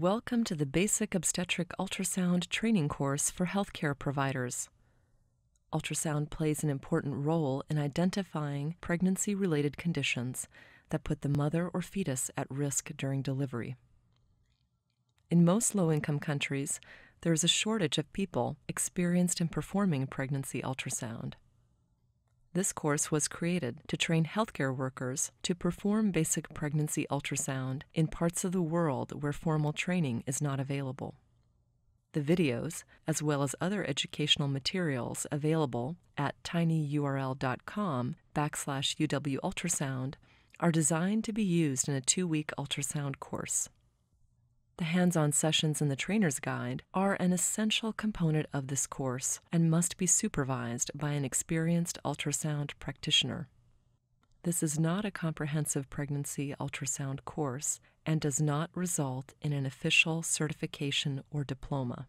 Welcome to the Basic Obstetric Ultrasound Training Course for Healthcare Providers. Ultrasound plays an important role in identifying pregnancy related conditions that put the mother or fetus at risk during delivery. In most low income countries, there is a shortage of people experienced in performing pregnancy ultrasound. This course was created to train healthcare workers to perform basic pregnancy ultrasound in parts of the world where formal training is not available. The videos, as well as other educational materials available at tinyurl.com backslash UW ultrasound, are designed to be used in a two week ultrasound course. The hands on sessions in the trainer's guide are an essential component of this course and must be supervised by an experienced ultrasound practitioner. This is not a comprehensive pregnancy ultrasound course and does not result in an official certification or diploma.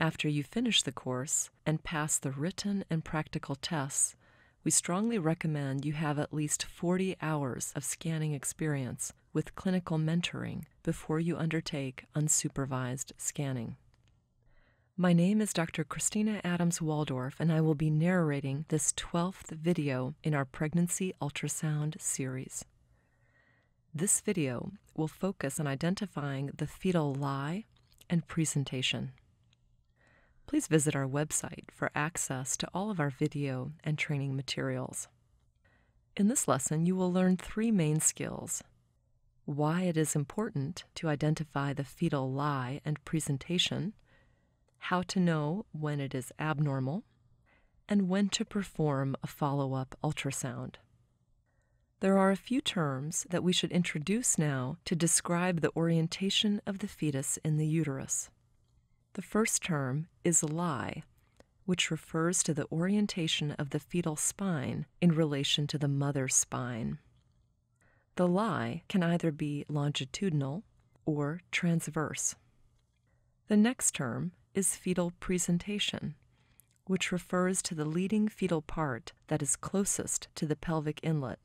After you finish the course and pass the written and practical tests, we strongly recommend you have at least 40 hours of scanning experience with clinical mentoring before you undertake unsupervised scanning. My name is Dr. Kristina Adams Waldorf, and I will be narrating this 12th video in our Pregnancy Ultrasound series. This video will focus on identifying the fetal lie and presentation. Please visit our website for access to all of our video and training materials. In this lesson, you will learn three main skills why it is important to identify the fetal lie and presentation, how to know when it is abnormal, and when to perform a follow up ultrasound. There are a few terms that we should introduce now to describe the orientation of the fetus in the uterus. The first term is lie, which refers to the orientation of the fetal spine in relation to the mother's spine. The lie can either be longitudinal or transverse. The next term is fetal presentation, which refers to the leading fetal part that is closest to the pelvic inlet.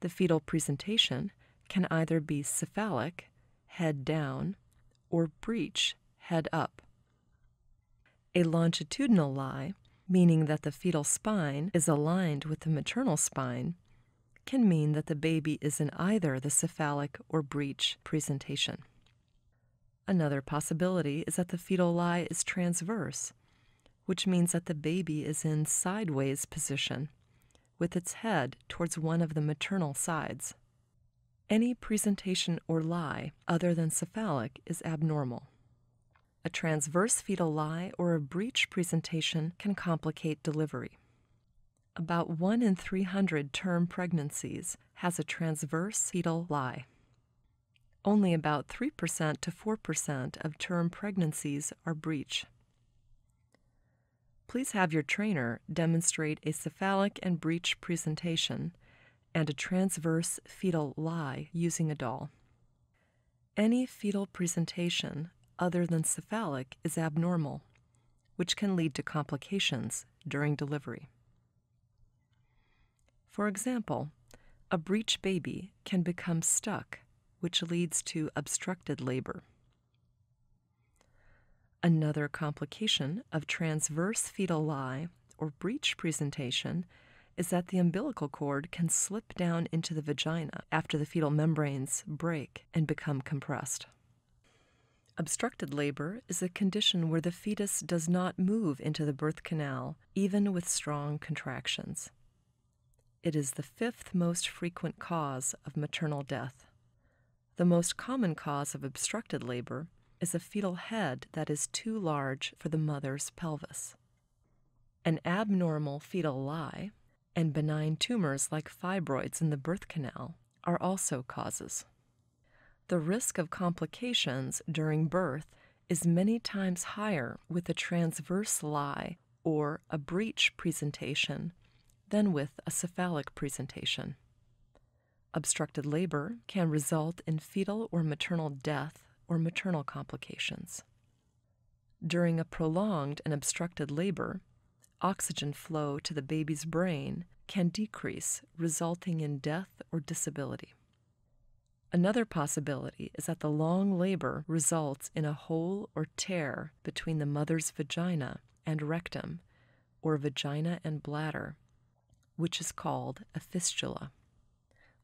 The fetal presentation can either be cephalic, head down, or breech head up. A longitudinal lie, meaning that the fetal spine is aligned with the maternal spine, can mean that the baby is in either the cephalic or breech presentation. Another possibility is that the fetal lie is transverse, which means that the baby is in sideways position, with its head towards one of the maternal sides. Any presentation or lie other than cephalic is abnormal. A transverse fetal lie or a breech presentation can complicate delivery. About 1 in 300 term pregnancies has a transverse fetal lie. Only about 3% to 4% of term pregnancies are breech. Please have your trainer demonstrate a cephalic and breech presentation and a transverse fetal lie using a doll. Any fetal presentation other than cephalic is abnormal, which can lead to complications during delivery. For example, a breech baby can become stuck, which leads to obstructed labor. Another complication of transverse fetal lie or breech presentation is that the umbilical cord can slip down into the vagina after the fetal membranes break and become compressed. Obstructed labor is a condition where the fetus does not move into the birth canal, even with strong contractions. It is the fifth most frequent cause of maternal death. The most common cause of obstructed labor is a fetal head that is too large for the mother's pelvis. An abnormal fetal lie and benign tumors like fibroids in the birth canal are also causes. The risk of complications during birth is many times higher with a transverse lie or a breech presentation than with a cephalic presentation. Obstructed labor can result in fetal or maternal death or maternal complications. During a prolonged and obstructed labor, oxygen flow to the baby's brain can decrease, resulting in death or disability. Another possibility is that the long labor results in a hole or tear between the mother's vagina and rectum, or vagina and bladder, which is called a fistula.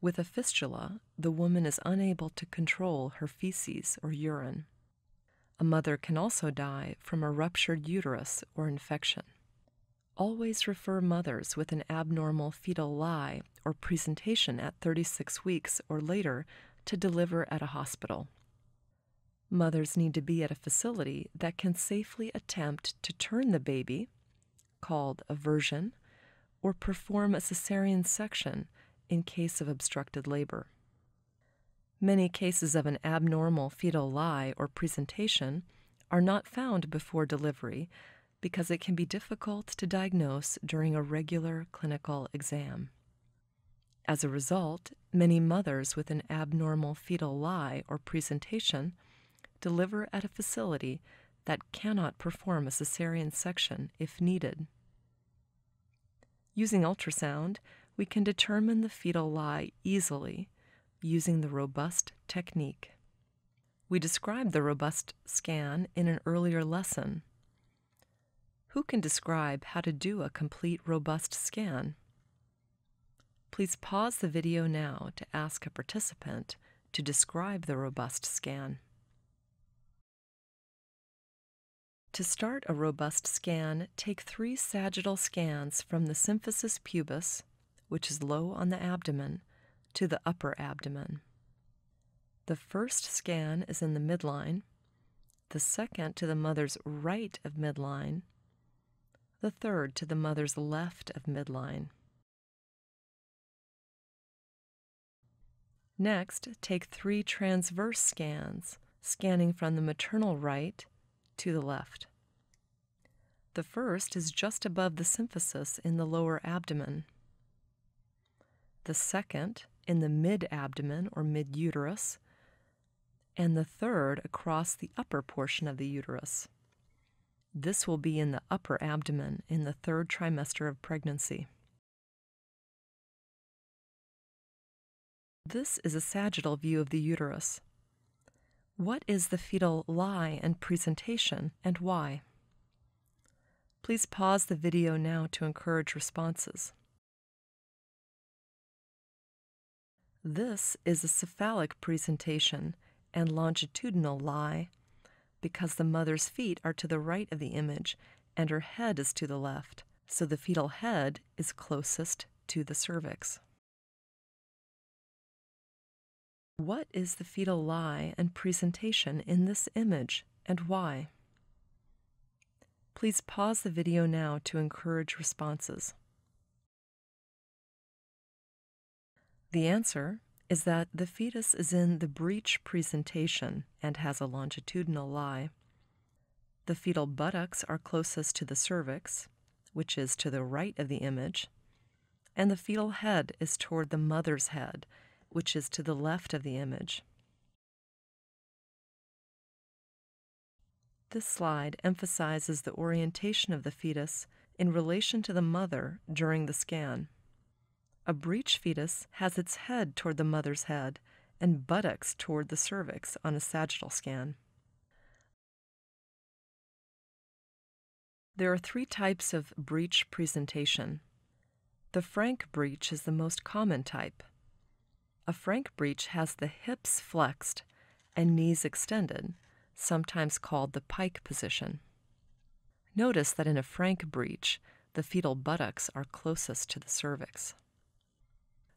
With a fistula, the woman is unable to control her feces or urine. A mother can also die from a ruptured uterus or infection. Always refer mothers with an abnormal fetal lie or presentation at 36 weeks or later to deliver at a hospital. Mothers need to be at a facility that can safely attempt to turn the baby, called a version, or perform a cesarean section in case of obstructed labor. Many cases of an abnormal fetal lie or presentation are not found before delivery because it can be difficult to diagnose during a regular clinical exam. As a result, many mothers with an abnormal fetal lie or presentation deliver at a facility that cannot perform a cesarean section if needed. Using ultrasound, we can determine the fetal lie easily using the robust technique. We described the robust scan in an earlier lesson. Who can describe how to do a complete robust scan? Please pause the video now to ask a participant to describe the robust scan. To start a robust scan, take three sagittal scans from the symphysis pubis, which is low on the abdomen, to the upper abdomen. The first scan is in the midline, the second to the mother's right of midline, the third to the mother's left of midline. Next, take three transverse scans, scanning from the maternal right to the left. The first is just above the symphysis in the lower abdomen. The second in the mid abdomen or mid uterus, and the third across the upper portion of the uterus. This will be in the upper abdomen in the third trimester of pregnancy. This is a sagittal view of the uterus. What is the fetal lie and presentation and why? Please pause the video now to encourage responses. This is a cephalic presentation and longitudinal lie because the mother's feet are to the right of the image and her head is to the left, so the fetal head is closest to the cervix. What is the fetal lie and presentation in this image and why? Please pause the video now to encourage responses. The answer is that the fetus is in the breech presentation and has a longitudinal lie. The fetal buttocks are closest to the cervix, which is to the right of the image, and the fetal head is toward the mother's head, which is to the left of the image. This slide emphasizes the orientation of the fetus in relation to the mother during the scan. A breech fetus has its head toward the mother's head and buttocks toward the cervix on a sagittal scan. There are three types of breech presentation. The frank breech is the most common type. A frank breech has the hips flexed and knees extended, sometimes called the pike position. Notice that in a frank breech, the fetal buttocks are closest to the cervix.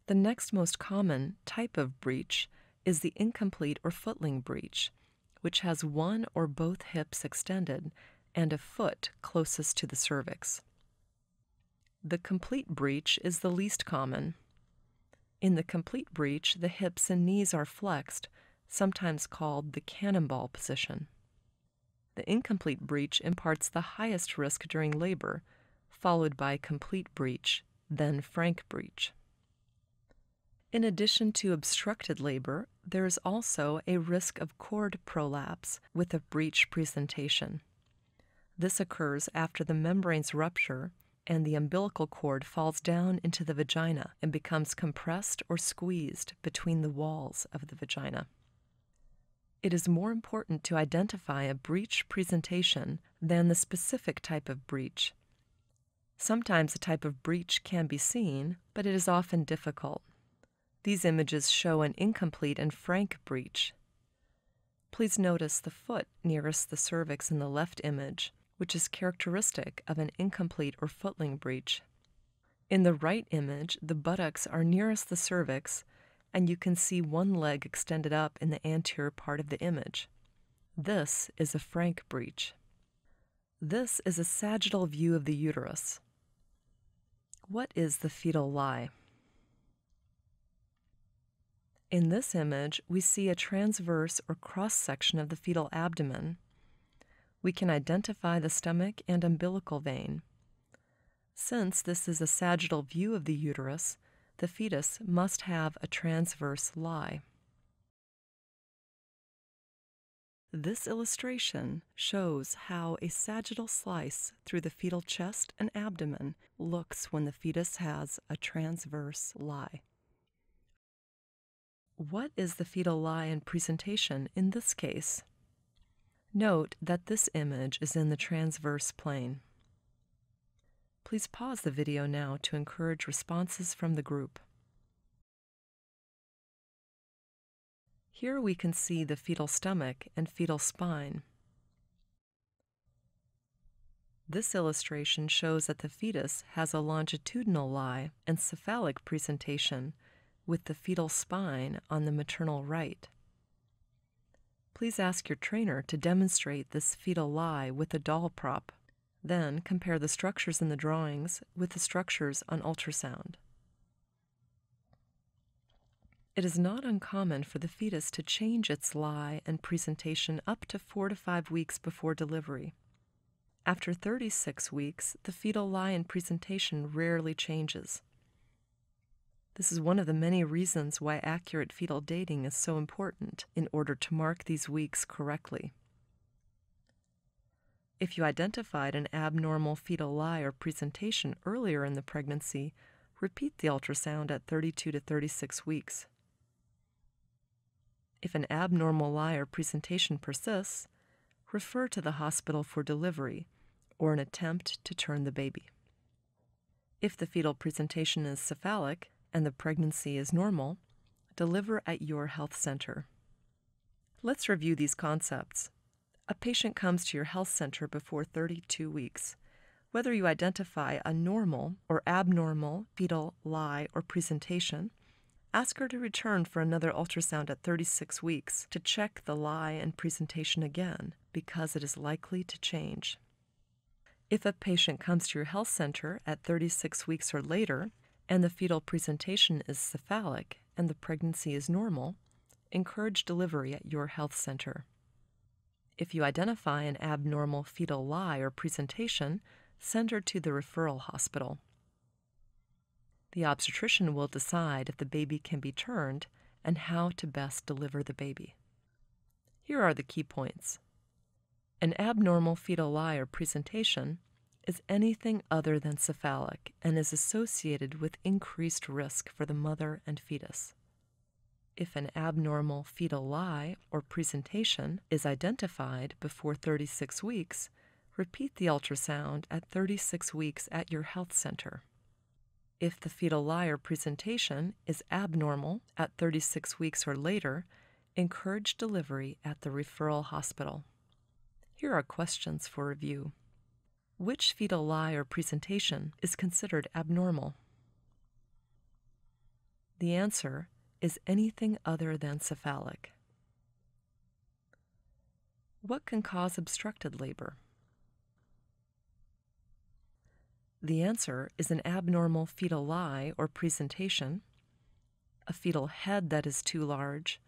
The next most common type of breech is the incomplete or footling breech, which has one or both hips extended and a foot closest to the cervix. The complete breech is the least common. In the complete breech, the hips and knees are flexed, sometimes called the cannonball position. The incomplete breech imparts the highest risk during labor, followed by complete breech, then frank breech. In addition to obstructed labor, there is also a risk of cord prolapse with a breech presentation. This occurs after the membranes rupture and the umbilical cord falls down into the vagina and becomes compressed or squeezed between the walls of the vagina. It is more important to identify a breech presentation than the specific type of breech. Sometimes a type of breech can be seen, but it is often difficult. These images show an incomplete and frank breech. Please notice the foot nearest the cervix in the left image, which is characteristic of an incomplete or footling breech. In the right image, the buttocks are nearest the cervix, and you can see one leg extended up in the anterior part of the image. This is a frank breech. This is a sagittal view of the uterus. What is the fetal lie? In this image, we see a transverse or cross section of the fetal abdomen. We can identify the stomach and umbilical vein. Since this is a sagittal view of the uterus, the fetus must have a transverse lie. This illustration shows how a sagittal slice through the fetal chest and abdomen looks when the fetus has a transverse lie. What is the fetal lie in presentation in this case? Note that this image is in the transverse plane. Please pause the video now to encourage responses from the group. Here we can see the fetal stomach and fetal spine. This illustration shows that the fetus has a longitudinal lie and cephalic presentation with the fetal spine on the maternal right. Please ask your trainer to demonstrate this fetal lie with a doll prop. Then compare the structures in the drawings with the structures on ultrasound. It is not uncommon for the fetus to change its lie and presentation up to four to five weeks before delivery. After 36 weeks, the fetal lie and presentation rarely changes. This is one of the many reasons why accurate fetal dating is so important in order to mark these weeks correctly. If you identified an abnormal fetal lie or presentation earlier in the pregnancy, repeat the ultrasound at 32 to 36 weeks. If an abnormal lie or presentation persists, refer to the hospital for delivery or an attempt to turn the baby. If the fetal presentation is cephalic and the pregnancy is normal, deliver at your health center. Let's review these concepts. A patient comes to your health center before 32 weeks. Whether you identify a normal or abnormal fetal lie or presentation, Ask her to return for another ultrasound at 36 weeks to check the lie and presentation again because it is likely to change. If a patient comes to your health center at 36 weeks or later and the fetal presentation is cephalic and the pregnancy is normal, encourage delivery at your health center. If you identify an abnormal fetal lie or presentation, send her to the referral hospital. The obstetrician will decide if the baby can be turned and how to best deliver the baby. Here are the key points. An abnormal fetal lie or presentation is anything other than cephalic and is associated with increased risk for the mother and fetus. If an abnormal fetal lie or presentation is identified before 36 weeks, repeat the ultrasound at 36 weeks at your health center. If the fetal lie or presentation is abnormal at 36 weeks or later, encourage delivery at the referral hospital. Here are questions for review. Which fetal lie or presentation is considered abnormal? The answer is anything other than cephalic. What can cause obstructed labor? The answer is an abnormal fetal lie or presentation, a fetal head that is too large,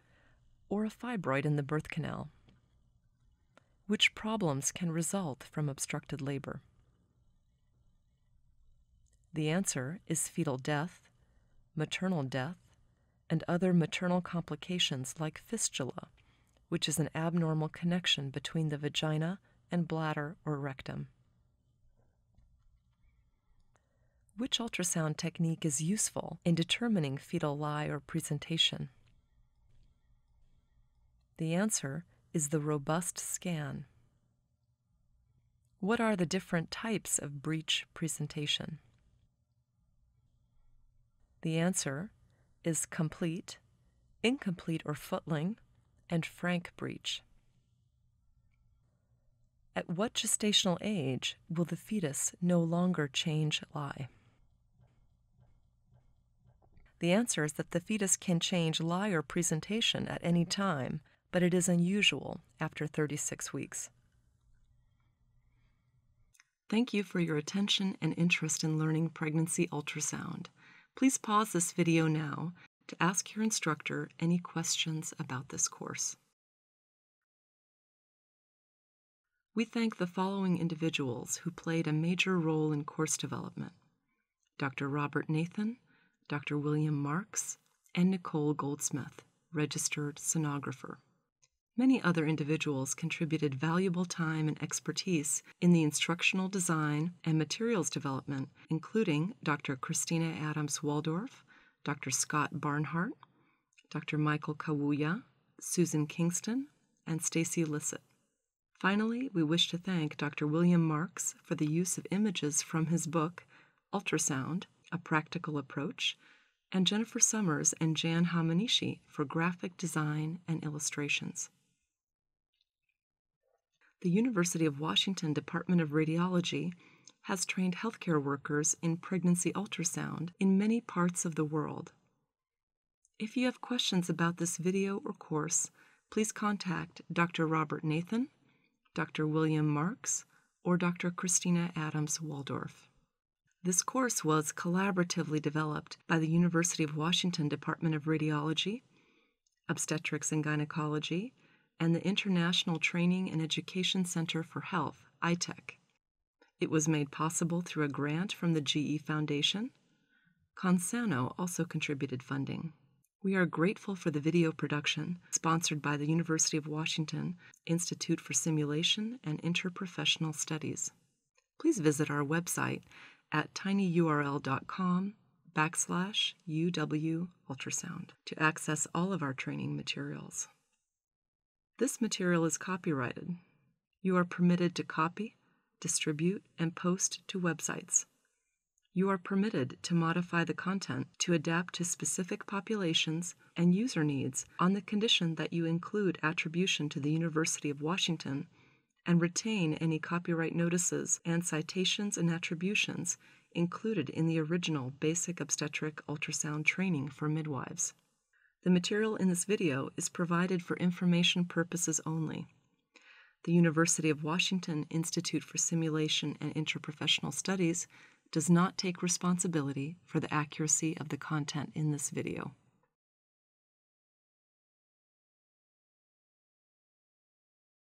or a fibroid in the birth canal. Which problems can result from obstructed labor? The answer is fetal death, maternal death, and other maternal complications like fistula, which is an abnormal connection between the vagina and bladder or rectum. Which ultrasound technique is useful in determining fetal lie or presentation? The answer is the robust scan. What are the different types of breech presentation? The answer is complete, incomplete or footling, and frank breech. At what gestational age will the fetus no longer change lie? The answer is that the fetus can change lie or presentation at any time, but it is unusual after 36 weeks. Thank you for your attention and interest in learning pregnancy ultrasound. Please pause this video now to ask your instructor any questions about this course. We thank the following individuals who played a major role in course development Dr. Robert Nathan, Dr. William Marks, and Nicole Goldsmith, registered sonographer. Many other individuals contributed valuable time and expertise in the instructional design and materials development, including Dr. Kristina Adams Waldorf, Dr. Scott Barnhart, Dr. Michael Kawuya, Susan Kingston, and Stacy Lissett. Finally, we wish to thank Dr. William Marks for the use of images from his book, Ultrasound A Practical Approach, and Jennifer Summers and Jan Hamanishi for graphic design and illustrations the University of Washington Department of Radiology has trained healthcare workers in pregnancy ultrasound in many parts of the world. If you have questions about this video or course, please contact Dr. Robert Nathan, Dr. William Marks, or Dr. Kristina Adams Waldorf. This course was collaboratively developed by the University of Washington Department of Radiology, Obstetrics and Gynecology, and the International Training and Education Center for Health, I-TECH. It was made possible through a grant from the GE Foundation. Consano also contributed funding. We are grateful for the video production sponsored by the University of Washington Institute for Simulation and Interprofessional Studies. Please visit our website at tinyurl.com backslash UW ultrasound to access all of our training materials. This material is copyrighted. You are permitted to copy, distribute, and post to websites. You are permitted to modify the content to adapt to specific populations and user needs on the condition that you include attribution to the University of Washington and retain any copyright notices and citations and attributions included in the original Basic Obstetric Ultrasound Training for Midwives. The material in this video is provided for information purposes only. The University of Washington Institute for Simulation and Interprofessional Studies does not take responsibility for the accuracy of the content in this video.